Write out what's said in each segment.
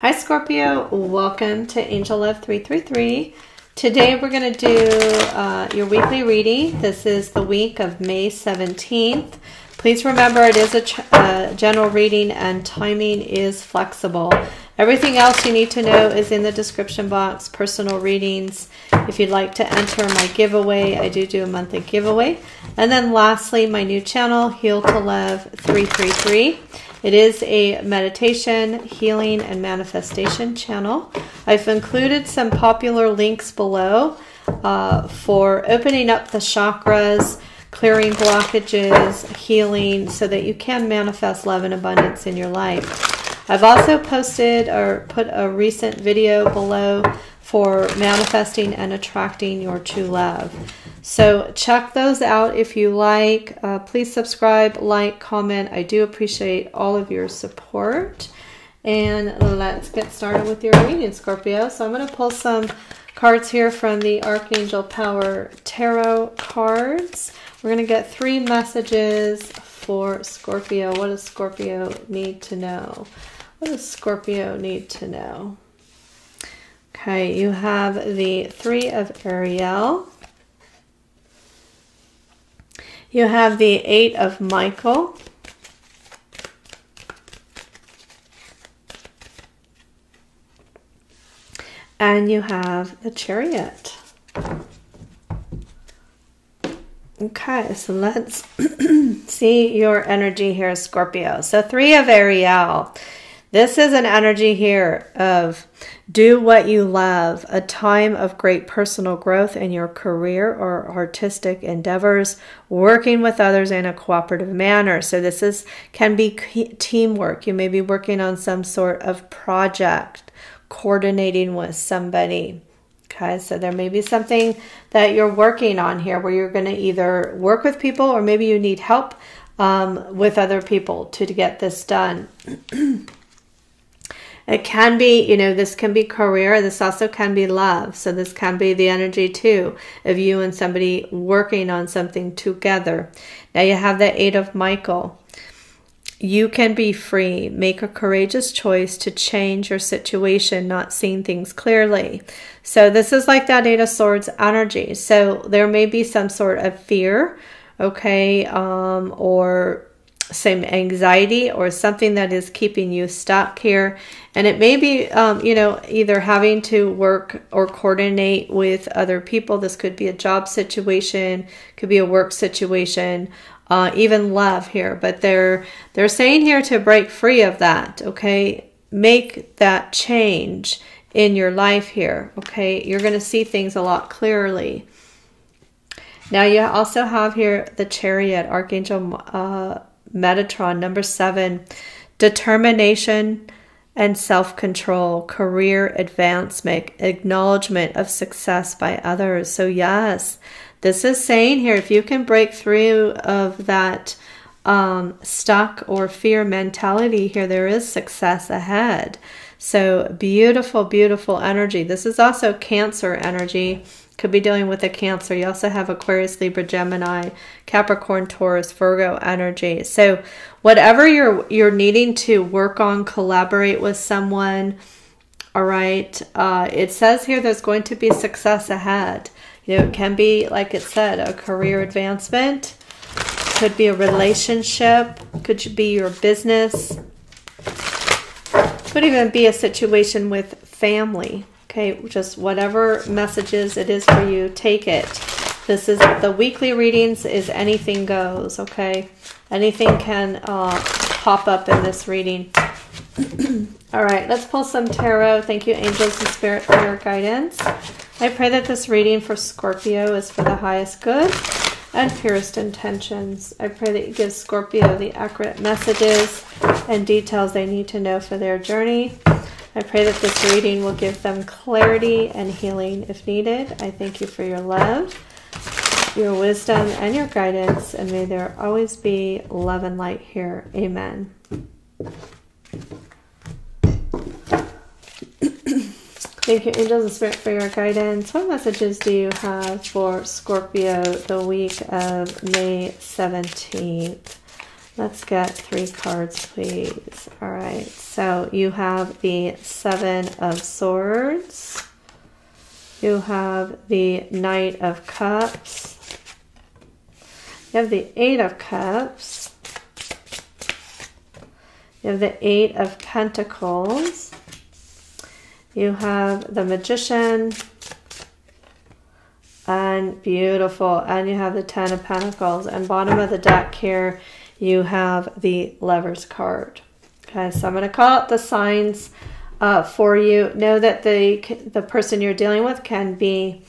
Hi Scorpio, welcome to Angel Love 333. Today we're going to do uh, your weekly reading. This is the week of May 17th. Please remember it is a uh, general reading and timing is flexible. Everything else you need to know is in the description box, personal readings. If you'd like to enter my giveaway, I do do a monthly giveaway. And then lastly, my new channel, Heal to Love 333. It is a meditation, healing, and manifestation channel. I've included some popular links below uh, for opening up the chakras, clearing blockages, healing, so that you can manifest love and abundance in your life. I've also posted or put a recent video below for manifesting and attracting your true love. So check those out if you like. Uh, please subscribe, like, comment. I do appreciate all of your support. And let's get started with your reading, Scorpio. So I'm going to pull some cards here from the Archangel Power Tarot cards. We're going to get three messages for Scorpio. What does Scorpio need to know? What does Scorpio need to know? Okay, you have the Three of Ariel. You have the Eight of Michael. And you have the Chariot. Okay, so let's see your energy here, Scorpio. So three of Ariel. This is an energy here of do what you love, a time of great personal growth in your career or artistic endeavors, working with others in a cooperative manner. So this is can be teamwork. You may be working on some sort of project, coordinating with somebody. Okay, so there may be something that you're working on here where you're going to either work with people or maybe you need help um, with other people to, to get this done. It can be, you know, this can be career. This also can be love. So this can be the energy too of you and somebody working on something together. Now you have the Eight of Michael. You can be free. Make a courageous choice to change your situation, not seeing things clearly. So this is like that Eight of Swords energy. So there may be some sort of fear, okay, um, or some anxiety or something that is keeping you stuck here. And it may be, um, you know, either having to work or coordinate with other people. This could be a job situation, could be a work situation, uh, even love here. But they're they're saying here to break free of that. Okay, make that change in your life here. Okay, you're going to see things a lot clearly. Now you also have here the chariot, Archangel uh, Metatron. Number seven, determination and self control, career advancement, acknowledgement of success by others. So, yes, this is saying here if you can break through of that um, stuck or fear mentality here, there is success ahead. So, beautiful, beautiful energy. This is also Cancer energy could be dealing with a Cancer. You also have Aquarius, Libra, Gemini, Capricorn, Taurus, Virgo energy. So whatever you're you're needing to work on, collaborate with someone. All right. Uh, it says here there's going to be success ahead. You know, it can be like it said, a career advancement. Could be a relationship. Could be your business. Could even be a situation with family. Okay, just whatever messages it is for you, take it. This is the weekly readings is anything goes, okay? Anything can uh, pop up in this reading. All right, let's pull some tarot. Thank you, angels and spirit, for your guidance. I pray that this reading for Scorpio is for the highest good and purest intentions. I pray that you give Scorpio the accurate messages and details they need to know for their journey. I pray that this reading will give them clarity and healing if needed. I thank you for your love, your wisdom, and your guidance, and may there always be love and light here. Amen. Thank you, angels and spirit, for your guidance. What messages do you have for Scorpio the week of May 17th? Let's get three cards, please. All right. So you have the Seven of Swords. You have the Knight of Cups. You have the Eight of Cups. You have the Eight of Pentacles. You have the Magician. And beautiful. And you have the Ten of Pentacles. And bottom of the deck here, you have the Lovers card. Okay, so I'm going to call out the signs uh, for you. Know that the the person you're dealing with can be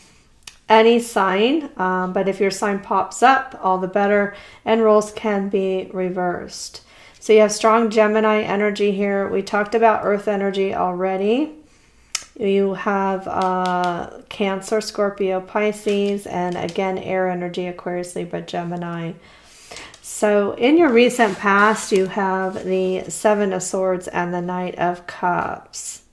any sign, um, but if your sign pops up, all the better. And roles can be reversed. So you have strong Gemini energy here. We talked about Earth energy already. You have uh, Cancer, Scorpio, Pisces, and again, air energy, Aquarius, Libra, Gemini. So in your recent past, you have the Seven of Swords and the Knight of Cups.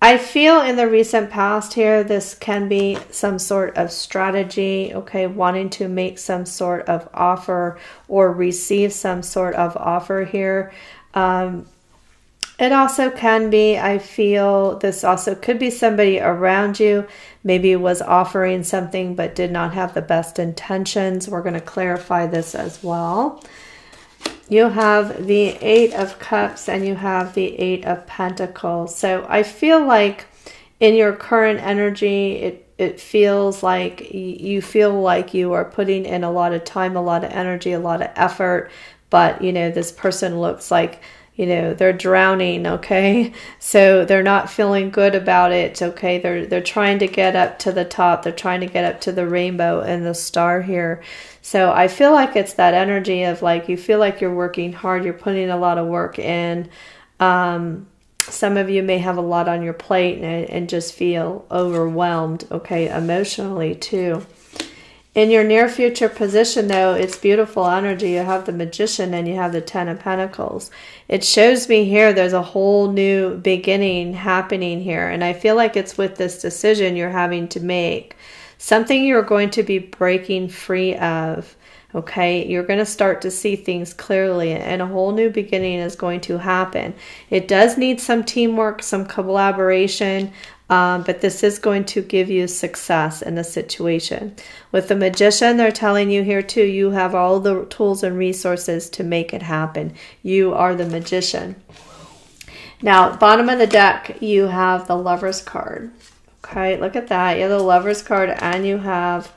I feel in the recent past here, this can be some sort of strategy, okay, wanting to make some sort of offer or receive some sort of offer here. Um, it also can be, I feel, this also could be somebody around you, maybe was offering something but did not have the best intentions. We're going to clarify this as well you have the Eight of Cups and you have the Eight of Pentacles. So I feel like in your current energy, it it feels like you feel like you are putting in a lot of time, a lot of energy, a lot of effort, but you know this person looks like you know they're drowning okay? So they're not feeling good about it okay? They're they're trying to get up to the top. They're trying to get up to the rainbow and the star here. So i feel like it's that energy of like you feel like you're working hard you're putting a lot of work in. Um, some of you may have a lot on your plate and, and just feel overwhelmed okay emotionally too in your near future position, though, it's beautiful energy. You have the Magician and you have the Ten of Pentacles. It shows me here there's a whole new beginning happening here. And I feel like it's with this decision you're having to make. Something you're going to be breaking free of. Okay, you're going to start to see things clearly, and a whole new beginning is going to happen. It does need some teamwork, some collaboration, um, but this is going to give you success in the situation. With the magician, they're telling you here too, you have all the tools and resources to make it happen. You are the magician. Now, bottom of the deck, you have the lover's card. Okay, look at that. You have the lover's card and you have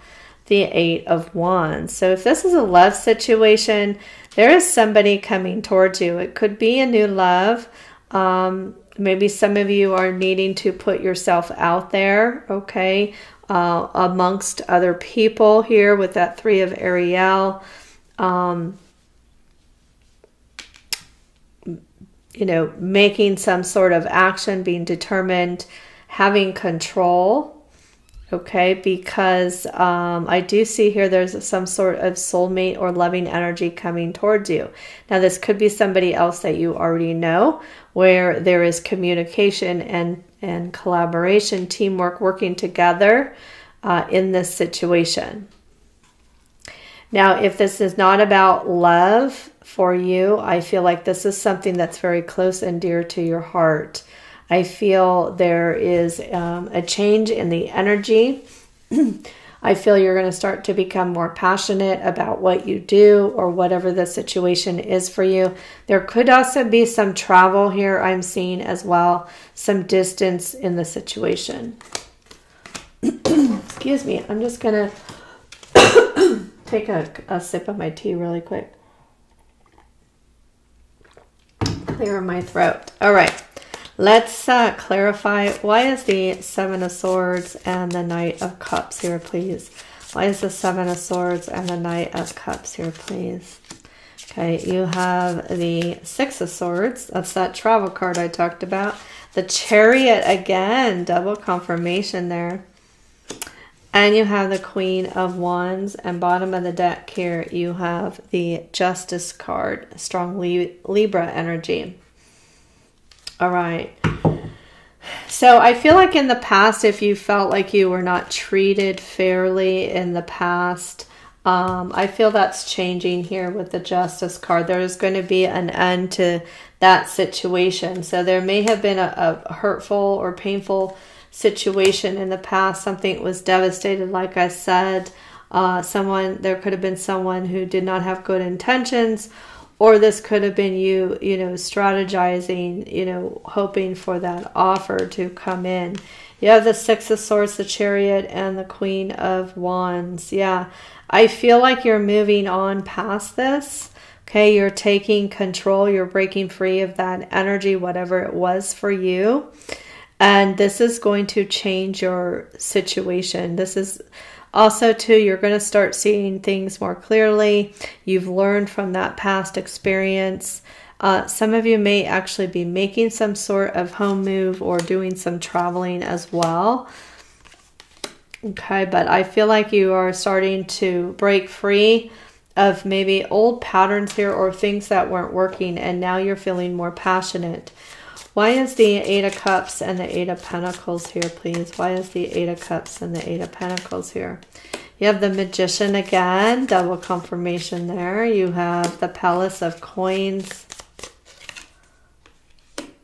the eight of wands. So if this is a love situation, there is somebody coming towards you. It could be a new love. Um, Maybe some of you are needing to put yourself out there, okay, uh, amongst other people here with that three of Ariel. Um, you know, making some sort of action, being determined, having control okay because um, i do see here there's some sort of soulmate or loving energy coming towards you. Now this could be somebody else that you already know where there is communication and and collaboration teamwork working together uh, in this situation. Now if this is not about love for you i feel like this is something that's very close and dear to your heart I feel there is um, a change in the energy. I feel you're going to start to become more passionate about what you do or whatever the situation is for you. There could also be some travel here, I'm seeing as well, some distance in the situation. Excuse me, I'm just going to take a, a sip of my tea really quick. Clear my throat. All right. Let's uh, clarify why is the Seven of Swords and the Knight of Cups here, please? Why is the Seven of Swords and the Knight of Cups here, please? Okay, you have the Six of Swords. That's that travel card I talked about. The Chariot again, double confirmation there. And you have the Queen of Wands. And bottom of the deck here, you have the Justice card, strong Libra energy. All right. So I feel like in the past, if you felt like you were not treated fairly in the past, Um, I feel that's changing here with the Justice card. There's going to be an end to that situation. So there may have been a, a hurtful or painful situation in the past. Something was devastated, like I said. Uh, someone there could have been someone who did not have good intentions, or this could have been you, you know, strategizing, you know, hoping for that offer to come in. You have the Six of Swords, the Chariot, and the Queen of Wands. Yeah. I feel like you're moving on past this. Okay, you're taking control, you're breaking free of that energy, whatever it was for you. And this is going to change your situation. This is also, too, you're going to start seeing things more clearly. You've learned from that past experience. Uh, some of you may actually be making some sort of home move or doing some traveling as well. Okay, but I feel like you are starting to break free of maybe old patterns here or things that weren't working, and now you're feeling more passionate. Why is the Eight of Cups and the Eight of Pentacles here, please? Why is the Eight of Cups and the Eight of Pentacles here? You have the Magician again, double confirmation there. You have the Palace of Coins.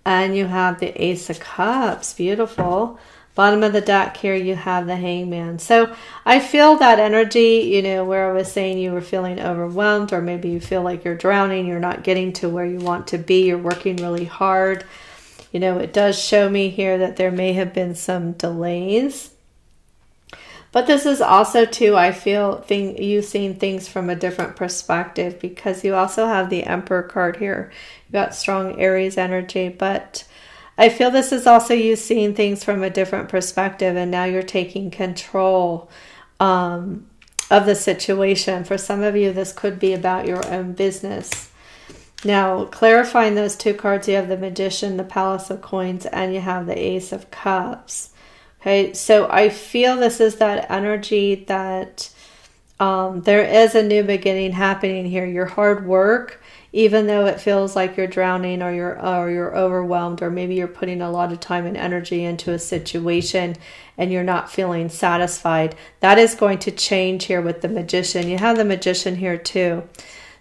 And you have the Ace of Cups. Beautiful. Bottom of the deck here, you have the hangman. So I feel that energy, you know, where I was saying you were feeling overwhelmed, or maybe you feel like you're drowning, you're not getting to where you want to be, you're working really hard. You know, it does show me here that there may have been some delays. But this is also too, I feel thing you seeing things from a different perspective because you also have the Emperor card here. You got strong Aries energy, but I feel this is also you seeing things from a different perspective, and now you're taking control um, of the situation. For some of you, this could be about your own business. Now, clarifying those two cards, you have the Magician, the Palace of Coins, and you have the Ace of Cups. Okay, so I feel this is that energy that um, there is a new beginning happening here. Your hard work even though it feels like you're drowning or you're or you're overwhelmed or maybe you're putting a lot of time and energy into a situation and you're not feeling satisfied that is going to change here with the magician you have the magician here too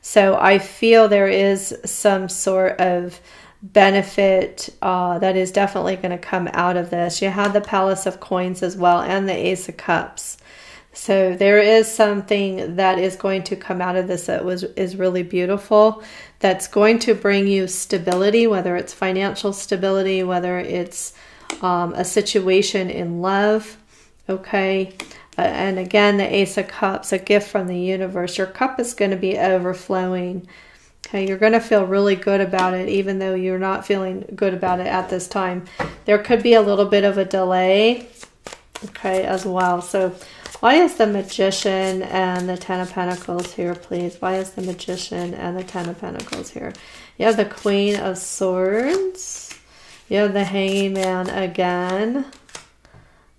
so i feel there is some sort of benefit uh, that is definitely going to come out of this you have the palace of coins as well and the ace of cups so there is something that is going to come out of this that was is really beautiful. That's going to bring you stability, whether it's financial stability, whether it's um, a situation in love. Okay. And again, the Ace of Cups, a gift from the universe. Your cup is going to be overflowing. Okay, you're going to feel really good about it, even though you're not feeling good about it at this time. There could be a little bit of a delay, okay, as well. So why is the Magician and the Ten of Pentacles here, please? Why is the Magician and the Ten of Pentacles here? You have the Queen of Swords. You have the Hanging Man again.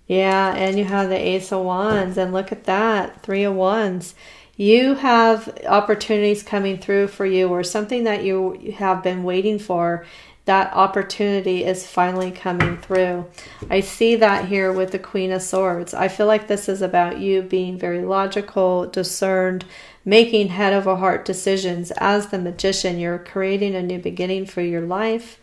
Yeah, and you have the Ace of Wands. And look at that, Three of Wands. You have opportunities coming through for you or something that you have been waiting for that opportunity is finally coming through. I see that here with the Queen of Swords. I feel like this is about you being very logical, discerned, making head over heart decisions. As the magician, you're creating a new beginning for your life.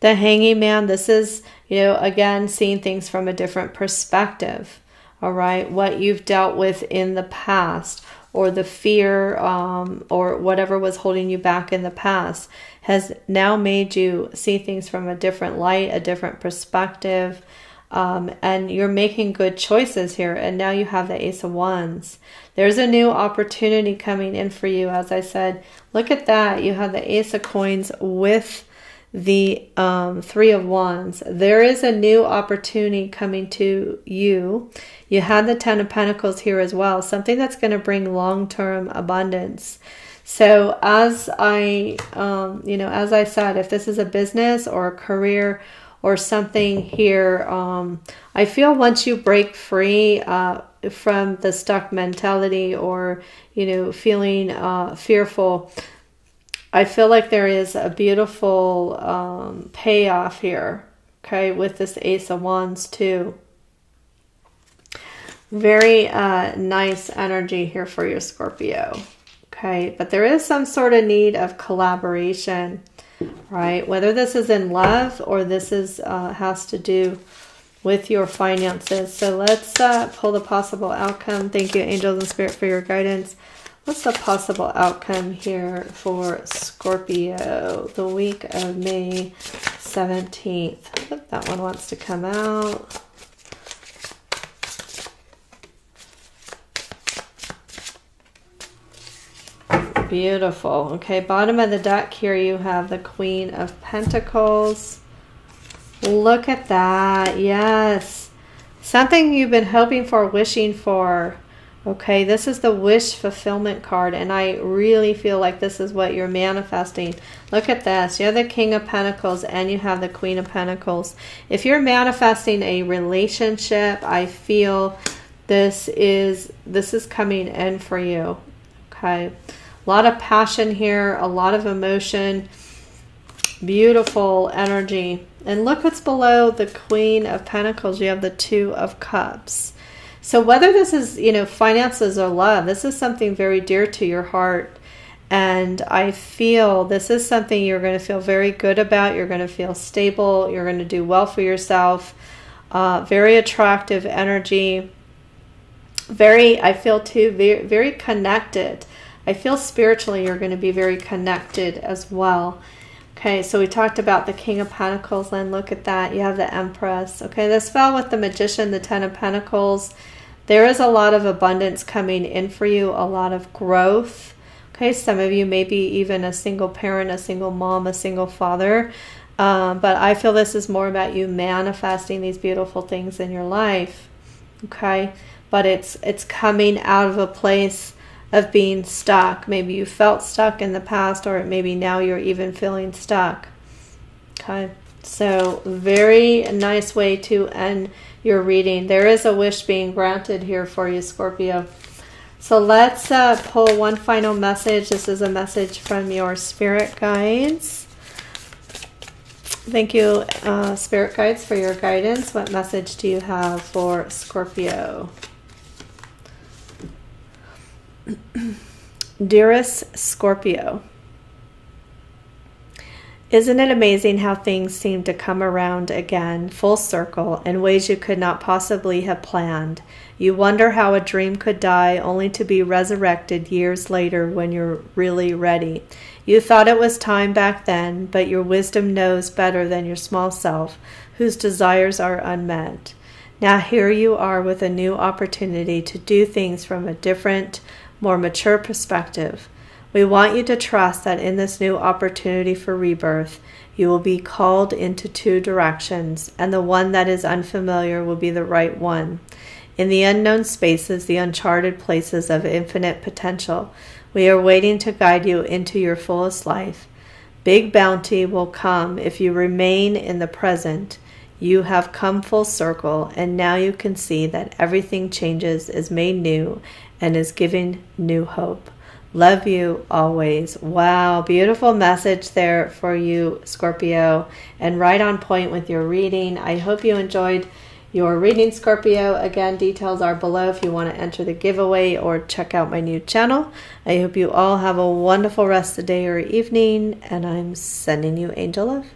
The hanging man, this is, you know, again, seeing things from a different perspective. All right, what you've dealt with in the past or the fear um, or whatever was holding you back in the past has now made you see things from a different light, a different perspective. Um, and you're making good choices here. And now you have the Ace of Wands. There's a new opportunity coming in for you. As I said, look at that. You have the Ace of Coins with the um, Three of Wands. There is a new opportunity coming to you. You had the Ten of Pentacles here as well, something that's going to bring long term abundance. So, as I, um, you know, as I said, if this is a business or a career or something here, um, I feel once you break free uh, from the stuck mentality or, you know, feeling uh, fearful, I feel like there is a beautiful um, payoff here, okay, with this Ace of Wands too. Very uh, nice energy here for your Scorpio. Okay, but there is some sort of need of collaboration, right? Whether this is in love or this is uh, has to do with your finances. So let's uh, pull the possible outcome. Thank you, angels and spirit, for your guidance. What's the possible outcome here for Scorpio the week of May 17th? that one wants to come out. Beautiful. Okay, bottom of the deck here you have the Queen of Pentacles. Look at that. Yes. Something you've been hoping for, wishing for. Okay, this is the wish fulfillment card, and I really feel like this is what you're manifesting. Look at this. You have the King of Pentacles and you have the Queen of Pentacles. If you're manifesting a relationship, I feel this is this is coming in for you. Okay. A lot of passion here, a lot of emotion, beautiful energy. And look what's below the Queen of Pentacles. You have the Two of Cups. So whether this is, you know, finances or love, this is something very dear to your heart. And I feel this is something you're going to feel very good about. You're going to feel stable. You're going to do well for yourself. Uh, very attractive energy. Very, I feel too, very, very connected. I feel spiritually you're going to be very connected as well. Okay, so we talked about the King of Pentacles, and look at that. You have the Empress. Okay, this fell with the Magician, the Ten of Pentacles. There is a lot of abundance coming in for you, a lot of growth. Okay, some of you may be even a single parent, a single mom, a single father. Um, but I feel this is more about you manifesting these beautiful things in your life. Okay, but it's it's coming out of a place of being stuck. Maybe you felt stuck in the past, or maybe now you're even feeling stuck. Okay, so very nice way to end your reading. There is a wish being granted here for you, Scorpio. So let's uh, pull one final message. This is a message from your spirit guides. Thank you, uh, spirit guides, for your guidance. What message do you have for Scorpio? Dearest Scorpio, isn't it amazing how things seem to come around again, full circle, in ways you could not possibly have planned? You wonder how a dream could die only to be resurrected years later when you're really ready. You thought it was time back then, but your wisdom knows better than your small self, whose desires are unmet. Now here you are with a new opportunity to do things from a different, more mature perspective. We want you to trust that in this new opportunity for rebirth, you will be called into two directions, and the one that is unfamiliar will be the right one. In the unknown spaces, the uncharted places of infinite potential, we are waiting to guide you into your fullest life. Big bounty will come if you remain in the present. You have come full circle, and now you can see that everything changes, is made new, and is giving new hope. Love you always. Wow, beautiful message there for you, Scorpio, and right on point with your reading. I hope you enjoyed your reading, Scorpio. Again, details are below if you want to enter the giveaway or check out my new channel. I hope you all have a wonderful rest of the day or evening, and I'm sending you angel love.